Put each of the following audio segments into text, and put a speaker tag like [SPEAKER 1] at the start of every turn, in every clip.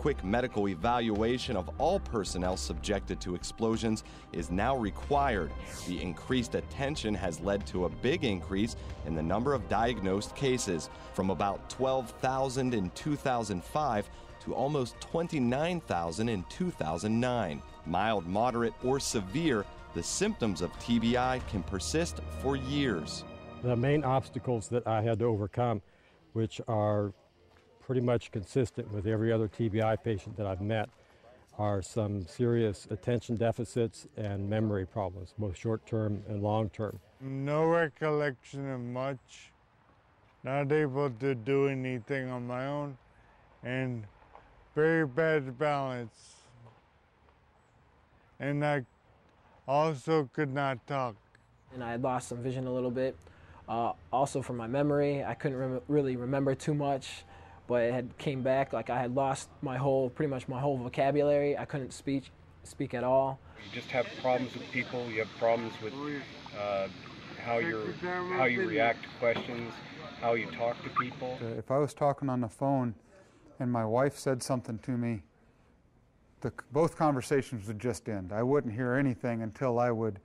[SPEAKER 1] quick medical evaluation of all personnel subjected to explosions is now required. The increased attention has led to a big increase in the number of diagnosed cases, from about 12,000 in 2005 to almost 29,000 in 2009. Mild, moderate, or severe, the symptoms of TBI can persist for years.
[SPEAKER 2] The main obstacles that I had to overcome, which are pretty much consistent with every other TBI patient that I've met, are some serious attention deficits and memory problems, both short term and long term.
[SPEAKER 3] No recollection of much, not able to do anything on my own, and very bad balance. And I also could not talk.
[SPEAKER 4] And I had lost some vision a little bit. Uh, also for my memory, I couldn't rem really remember too much, but it had came back like I had lost my whole, pretty much my whole vocabulary. I couldn't speak, speak at all.
[SPEAKER 5] You just have problems with people. You have problems with uh, how you how you react to questions, how you talk to people.
[SPEAKER 6] If I was talking on the phone, and my wife said something to me, the, both conversations would just end. I wouldn't hear anything until I would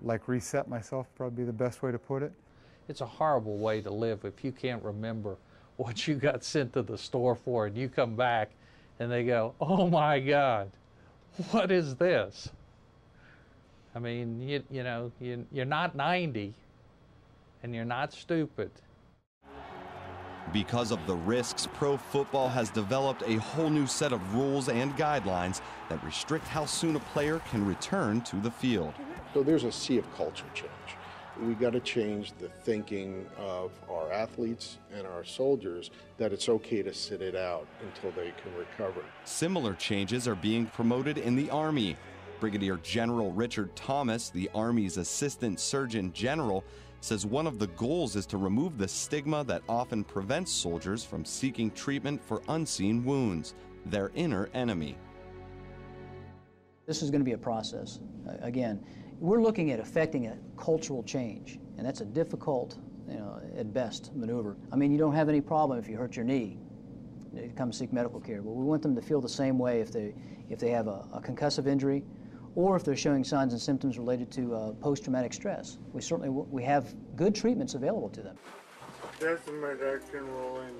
[SPEAKER 6] like reset myself, probably the best way to put it.
[SPEAKER 7] It's a horrible way to live if you can't remember what you got sent to the store for and you come back and they go, oh my God, what is this? I mean, you, you know, you, you're not 90 and you're not stupid.
[SPEAKER 1] Because of the risks, pro football has developed a whole new set of rules and guidelines that restrict how soon a player can return to the field.
[SPEAKER 8] So there's a sea of culture change we got to change the thinking of our athletes and our soldiers that it's okay to sit it out until they can recover.
[SPEAKER 1] Similar changes are being promoted in the Army. Brigadier General Richard Thomas, the Army's Assistant Surgeon General, says one of the goals is to remove the stigma that often prevents soldiers from seeking treatment for unseen wounds, their inner enemy.
[SPEAKER 9] This is going to be a process. Again, we're looking at affecting a cultural change, and that's a difficult, you know, at best, maneuver. I mean, you don't have any problem if you hurt your knee. You come seek medical care, but we want them to feel the same way if they, if they have a, a concussive injury or if they're showing signs and symptoms related to uh, post-traumatic stress. We certainly we have good treatments available to them.
[SPEAKER 3] That's a reduction roll in.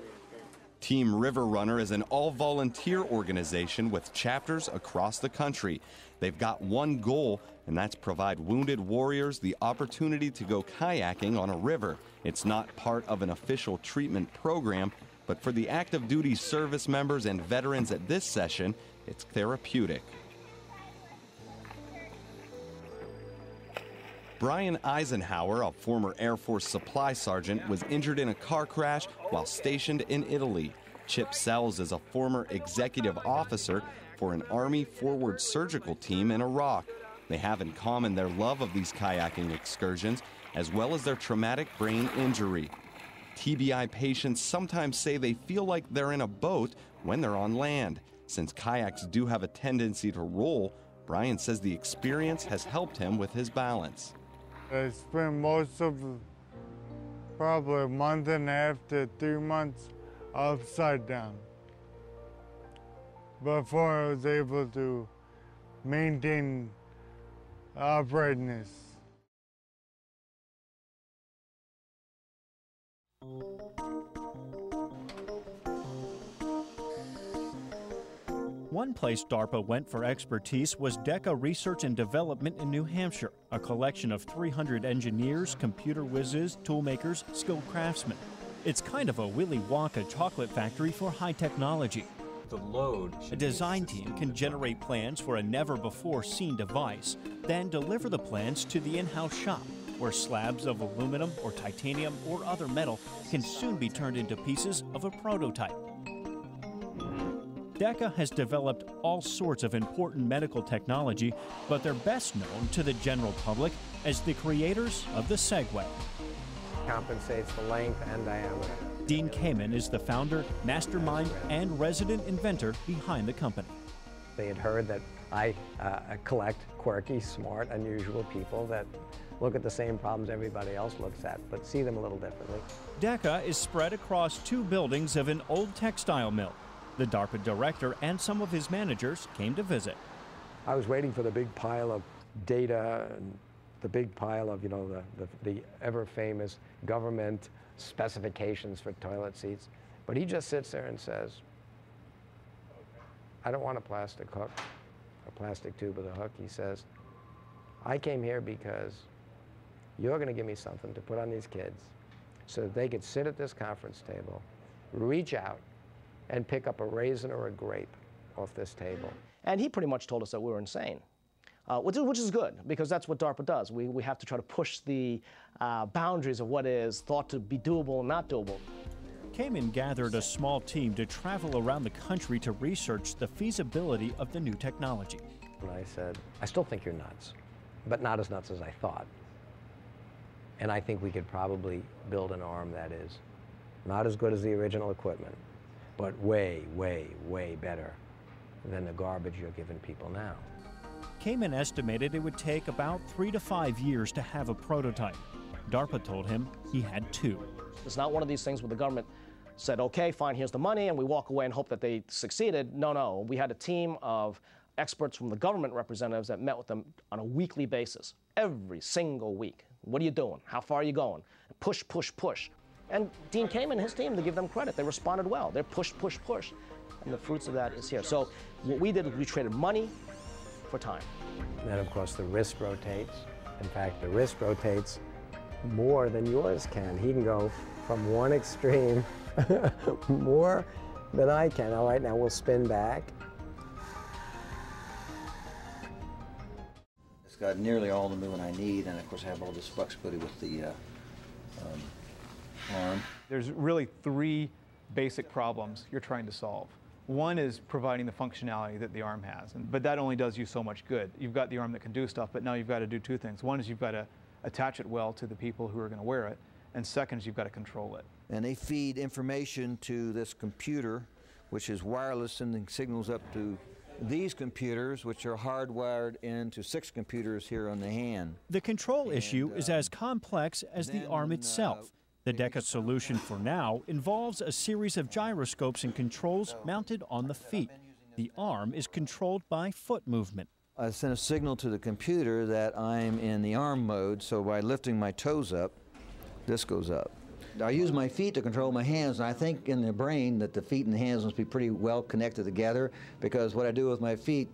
[SPEAKER 1] Team River Runner is an all volunteer organization with chapters across the country. They've got one goal, and that's provide wounded warriors the opportunity to go kayaking on a river. It's not part of an official treatment program, but for the active duty service members and veterans at this session, it's therapeutic. Brian Eisenhower, a former Air Force supply sergeant, was injured in a car crash while stationed in Italy. Chip Sells is a former executive officer for an Army forward surgical team in Iraq. They have in common their love of these kayaking excursions as well as their traumatic brain injury. TBI patients sometimes say they feel like they're in a boat when they're on land. Since kayaks do have a tendency to roll, Brian says the experience has helped him with his balance.
[SPEAKER 3] I spent most of probably a month and a half to three months upside down before I was able to maintain uprightness.
[SPEAKER 10] One place DARPA went for expertise was DEKA Research and Development in New Hampshire, a collection of 300 engineers, computer whizzes, toolmakers, skilled craftsmen. It's kind of a Willy Wonka chocolate factory for high technology.
[SPEAKER 11] The load.
[SPEAKER 10] A design team can generate plans for a never before seen device, then deliver the plans to the in house shop, where slabs of aluminum or titanium or other metal can soon be turned into pieces of a prototype. DEKA has developed all sorts of important medical technology, but they're best known to the general public as the creators of the Segway.
[SPEAKER 11] Compensates the length and diameter.
[SPEAKER 10] Dean Kamen is the founder, mastermind, and resident inventor behind the company.
[SPEAKER 11] They had heard that I uh, collect quirky, smart, unusual people that look at the same problems everybody else looks at, but see them a little differently.
[SPEAKER 10] DEKA is spread across two buildings of an old textile mill. The DARPA director and some of his managers came to visit.
[SPEAKER 11] I was waiting for the big pile of data and the big pile of, you know, the, the, the ever famous government specifications for toilet seats. But he just sits there and says, I don't want a plastic hook, a plastic tube with a hook. He says, I came here because you're going to give me something to put on these kids so that they could sit at this conference table, reach out, and pick up a raisin or a grape off this table.
[SPEAKER 12] And he pretty much told us that we were insane. Uh, which, is, which, is, good because that's what DARPA does. We, we have to try to push the uh, boundaries of what is thought to be doable and not doable.
[SPEAKER 10] Kamen gathered a small team to travel around the country to research the feasibility of the new technology.
[SPEAKER 11] And I said, I still think you're nuts, but not as nuts as I thought. And I think we could probably build an arm that is not as good as the original equipment, but way, way, way better than the garbage you're giving people now.
[SPEAKER 10] Kamen estimated it would take about three to five years to have a prototype. DARPA told him he had two.
[SPEAKER 12] It's not one of these things where the government said, okay, fine, here's the money, and we walk away and hope that they succeeded. No, no. We had a team of experts from the government representatives that met with them on a weekly basis, every single week. What are you doing? How far are you going? Push, push, push. And Dean Kamen and his team, to give them credit, they responded well. They pushed, push, push. And the fruits of that is here. So what we did is we traded money for time.
[SPEAKER 11] And then, of course, the wrist rotates. In fact, the wrist rotates more than yours can. He can go from one extreme more than I can. All right, now we'll spin back.
[SPEAKER 13] It's got nearly all the movement I need, and of course I have all this flexibility with the uh, um, arm.
[SPEAKER 14] There's really three basic problems you're trying to solve. One is providing the functionality that the arm has, and, but that only does you so much good. You've got the arm that can do stuff, but now you've got to do two things. One is you've got to attach it well to the people who are going to wear it, and second is you've got to control it.
[SPEAKER 13] And they feed information to this computer, which is wireless, sending signals up to these computers, which are hardwired into six computers here on the hand.
[SPEAKER 10] The control and, issue uh, is as complex as the arm itself. Uh, the DEKA solution for now involves a series of gyroscopes and controls mounted on the feet. The arm is controlled by foot movement.
[SPEAKER 13] I send a signal to the computer that I'm in the arm mode, so by lifting my toes up, this goes up. I use my feet to control my hands, and I think in the brain that the feet and the hands must be pretty well connected together because what I do with my feet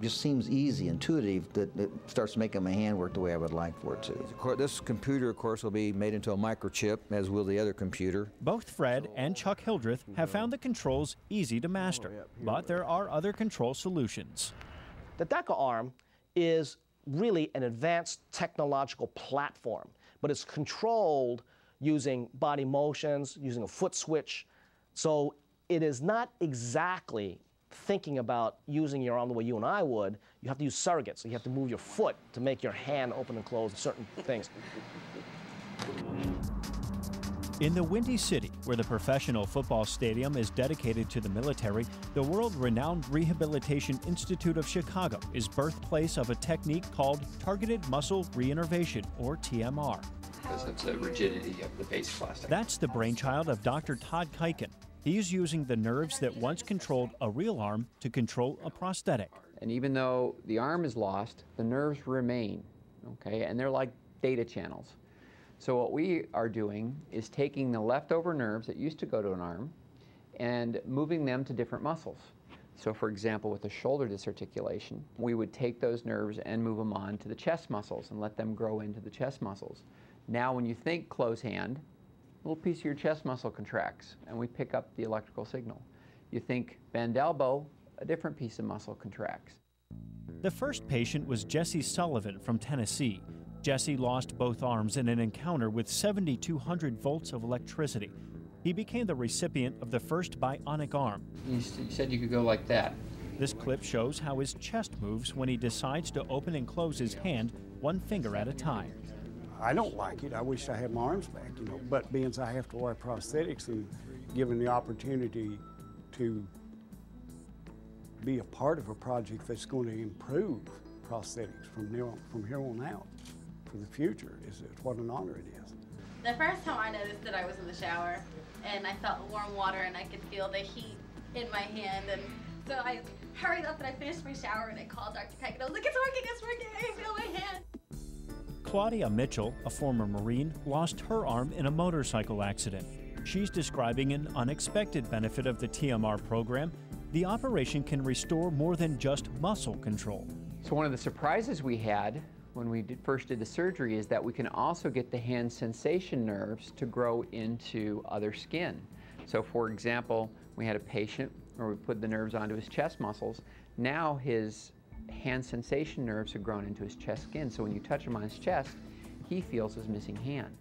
[SPEAKER 13] just seems easy, intuitive, that it starts making my hand work the way I would like for it to. This computer, of course, will be made into a microchip, as will the other computer.
[SPEAKER 10] Both Fred and Chuck Hildreth have mm-hmm. found the controls easy to master, oh, but there are other control solutions.
[SPEAKER 12] The DEKA arm is really an advanced technological platform, but it's controlled using body motions, using a foot switch. So it is not exactly thinking about using your arm the way you and I would. You have to use surrogates. So you have to move your foot to make your hand open and close certain things.
[SPEAKER 10] In the Windy City, where the professional football stadium is dedicated to the military, the world renowned Rehabilitation Institute of Chicago is birthplace of a technique called targeted muscle reinnervation, or TMR.
[SPEAKER 15] Because of the rigidity of the base plastic.
[SPEAKER 10] That's the brainchild of Dr. Todd Kuiken. He's using the nerves that once controlled a real arm to control a prosthetic.
[SPEAKER 15] And even though the arm is lost, the nerves remain, okay? And they're like data channels. So what we are doing is taking the leftover nerves that used to go to an arm and moving them to different muscles. So for example, with the shoulder disarticulation, we would take those nerves and move them on to the chest muscles and let them grow into the chest muscles. Now when you think close hand, a little piece of your chest muscle contracts and we pick up the electrical signal. You think bend elbow, a different piece of muscle contracts.
[SPEAKER 10] The first patient was Jesse Sullivan from Tennessee. Jesse lost both arms in an encounter with 7,200 volts of electricity. He became the recipient of the first bionic arm.
[SPEAKER 15] You said you could go like that.
[SPEAKER 10] This clip shows how his chest moves when he decides to open and close his hand one finger at a time.
[SPEAKER 16] I don't like it. I wish I had my arms back, you know. But being as I have to wear prosthetics and given the opportunity to be a part of a project that's going to improve prosthetics from, now, from here on out, for the future is what an honor it is.
[SPEAKER 17] The first time I noticed that I was in the shower and I felt warm water and I could feel the heat in my hand. And so I hurried up and I finished my shower and I called Dr. Peck and I was like, it's working, it's working, I feel my hand.
[SPEAKER 10] Claudia Mitchell, a former Marine, lost her arm in a motorcycle accident. She's describing an unexpected benefit of the TMR program. The operation can restore more than just muscle control.
[SPEAKER 15] So, one of the surprises we had when we did, first did the surgery is that we can also get the hand sensation nerves to grow into other skin. So, for example, we had a patient where we put the nerves onto his chest muscles. Now his hand sensation nerves have grown into his chest skin. So when you touch him on his chest, he feels his missing hand.